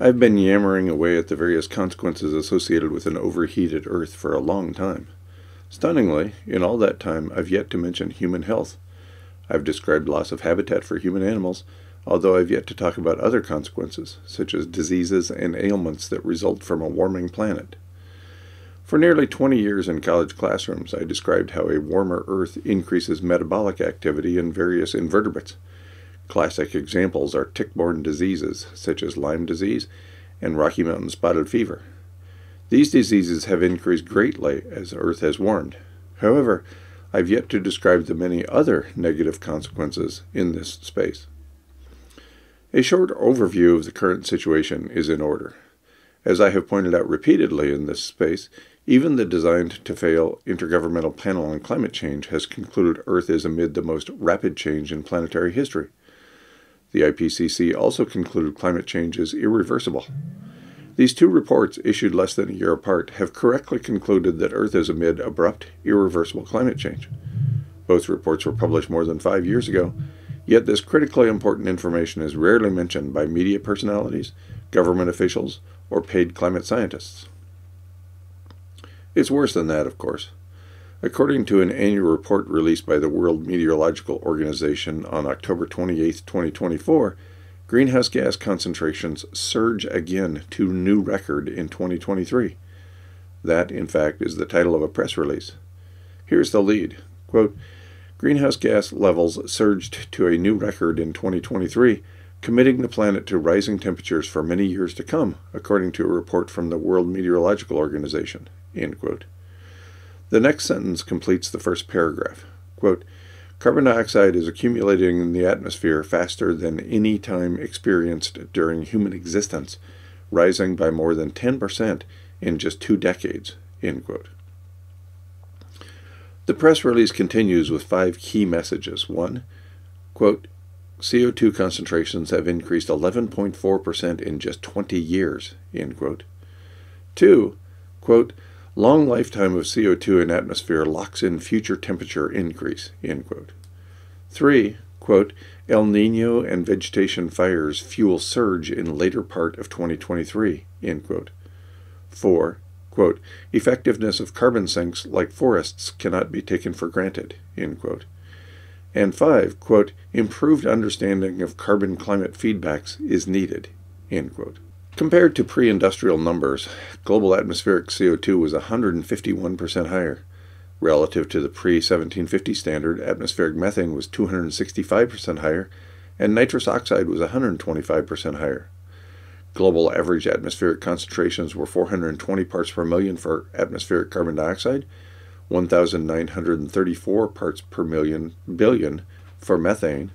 I've been yammering away at the various consequences associated with an overheated Earth for a long time. Stunningly, in all that time, I've yet to mention human health. I've described loss of habitat for human animals, although I've yet to talk about other consequences, such as diseases and ailments that result from a warming planet. For nearly 20 years in college classrooms, I described how a warmer Earth increases metabolic activity in various invertebrates Classic examples are tick-borne diseases, such as Lyme disease and Rocky Mountain spotted fever. These diseases have increased greatly as Earth has warmed. However, I've yet to describe the many other negative consequences in this space. A short overview of the current situation is in order. As I have pointed out repeatedly in this space, even the designed to fail Intergovernmental Panel on Climate Change has concluded Earth is amid the most rapid change in planetary history. The IPCC also concluded climate change is irreversible. These two reports, issued less than a year apart, have correctly concluded that Earth is amid abrupt, irreversible climate change. Both reports were published more than five years ago, yet this critically important information is rarely mentioned by media personalities, government officials, or paid climate scientists. It's worse than that, of course. According to an annual report released by the World Meteorological Organization on October 28, 2024, greenhouse gas concentrations surge again to new record in 2023. That, in fact, is the title of a press release. Here's the lead. Quote, Greenhouse gas levels surged to a new record in 2023, committing the planet to rising temperatures for many years to come, according to a report from the World Meteorological Organization. End quote. The next sentence completes the first paragraph. Quote, Carbon dioxide is accumulating in the atmosphere faster than any time experienced during human existence, rising by more than 10% in just two decades. End quote. The press release continues with five key messages. One, quote, CO2 concentrations have increased 11.4% in just 20 years, end quote. Two, quote, Long lifetime of CO2 in atmosphere locks in future temperature increase. End quote. Three, quote, El Nino and vegetation fires fuel surge in later part of 2023. End quote. Four, quote, effectiveness of carbon sinks like forests cannot be taken for granted. End quote. And five, quote, improved understanding of carbon climate feedbacks is needed. End quote. Compared to pre industrial numbers, global atmospheric CO2 was 151% higher. Relative to the pre 1750 standard, atmospheric methane was 265% higher, and nitrous oxide was 125% higher. Global average atmospheric concentrations were 420 parts per million for atmospheric carbon dioxide, 1,934 parts per million billion for methane,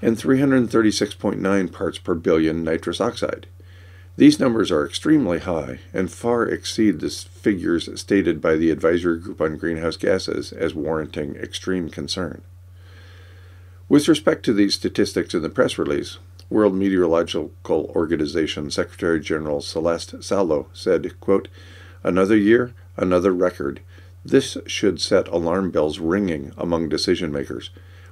and 336.9 parts per billion nitrous oxide. These numbers are extremely high and far exceed the figures stated by the Advisory Group on Greenhouse Gases as warranting extreme concern. With respect to these statistics in the press release, World Meteorological Organization Secretary General Celeste Saulo said, quote, Another year, another record. This should set alarm bells ringing among decision makers.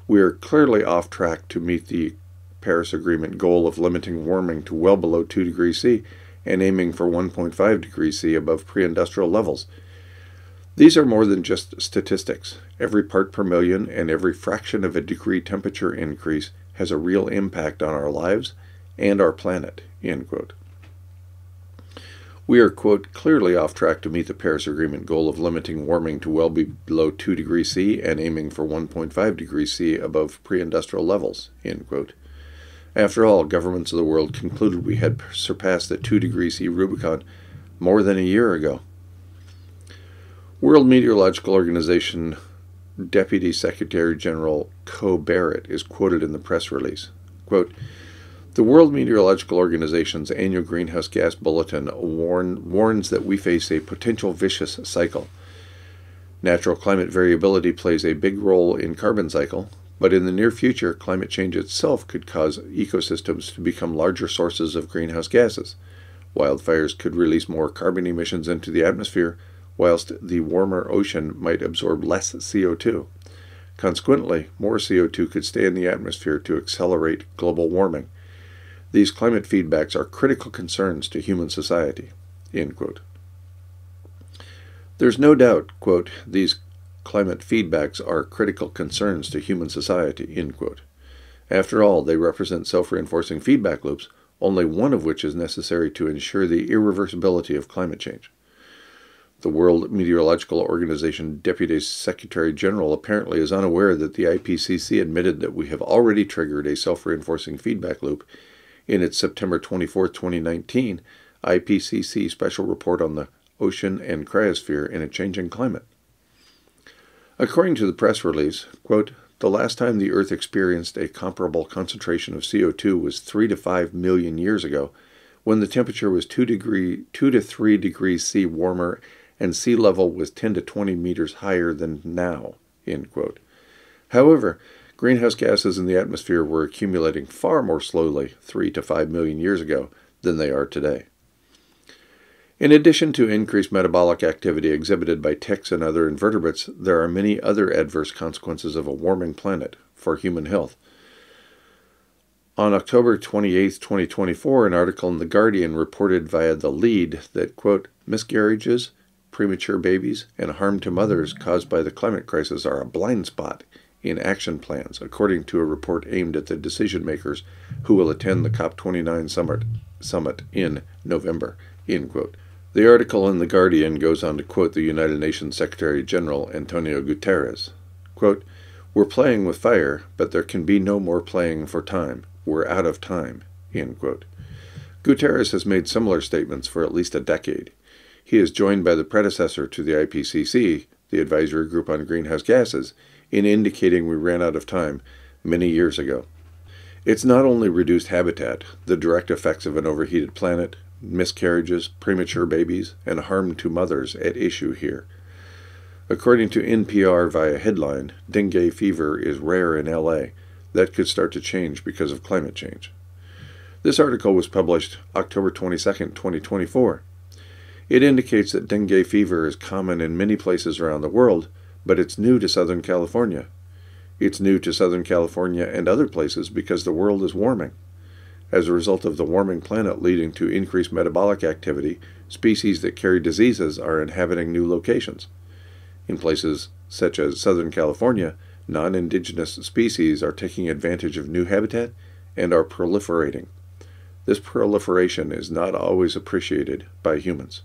We are clearly off track to meet the Paris Agreement goal of limiting warming to well below 2 degrees C and aiming for 1.5 degrees C above pre industrial levels. These are more than just statistics. Every part per million and every fraction of a degree temperature increase has a real impact on our lives and our planet. We are, quote, clearly off track to meet the Paris Agreement goal of limiting warming to well below 2 degrees C and aiming for 1.5 degrees C above pre industrial levels, end quote. After all, governments of the world concluded we had surpassed the 2 degrees C Rubicon more than a year ago. World Meteorological Organization Deputy Secretary General Ko Barrett is quoted in the press release. Quote, the World Meteorological Organization's annual greenhouse gas bulletin warn, warns that we face a potential vicious cycle. Natural climate variability plays a big role in carbon cycle, but in the near future, climate change itself could cause ecosystems to become larger sources of greenhouse gases. Wildfires could release more carbon emissions into the atmosphere, whilst the warmer ocean might absorb less CO2. Consequently, more CO2 could stay in the atmosphere to accelerate global warming. These climate feedbacks are critical concerns to human society. There's no doubt, quote, these climate feedbacks are critical concerns to human society, After all, they represent self reinforcing feedback loops, only one of which is necessary to ensure the irreversibility of climate change. The World Meteorological Organization Deputy Secretary General apparently is unaware that the IPCC admitted that we have already triggered a self reinforcing feedback loop in its September 24, 2019 IPCC special report on the ocean and cryosphere in a changing climate. According to the press release, quote, the last time the Earth experienced a comparable concentration of CO2 was 3 to 5 million years ago, when the temperature was 2, degree, 2 to 3 degrees C warmer and sea level was 10 to 20 meters higher than now. However, greenhouse gases in the atmosphere were accumulating far more slowly 3 to 5 million years ago than they are today. In addition to increased metabolic activity exhibited by ticks and other invertebrates, there are many other adverse consequences of a warming planet for human health. On October 28, 2024, an article in The Guardian reported via the lead that, quote, miscarriages, premature babies, and harm to mothers caused by the climate crisis are a blind spot in action plans, according to a report aimed at the decision makers who will attend the COP29 summit, summit in November. End quote. The article in The Guardian goes on to quote the United Nations Secretary General Antonio Guterres. Quote, We're playing with fire, but there can be no more playing for time. We're out of time. End quote. Guterres has made similar statements for at least a decade. He is joined by the predecessor to the IPCC, the Advisory Group on Greenhouse Gases, in indicating we ran out of time many years ago. It's not only reduced habitat, the direct effects of an overheated planet, miscarriages, premature babies, and harm to mothers at issue here. According to NPR via headline, dengue fever is rare in LA. That could start to change because of climate change. This article was published October 22, 2024. It indicates that dengue fever is common in many places around the world, but it's new to Southern California. It's new to Southern California and other places because the world is warming. As a result of the warming planet leading to increased metabolic activity, species that carry diseases are inhabiting new locations. In places such as Southern California, non indigenous species are taking advantage of new habitat and are proliferating. This proliferation is not always appreciated by humans.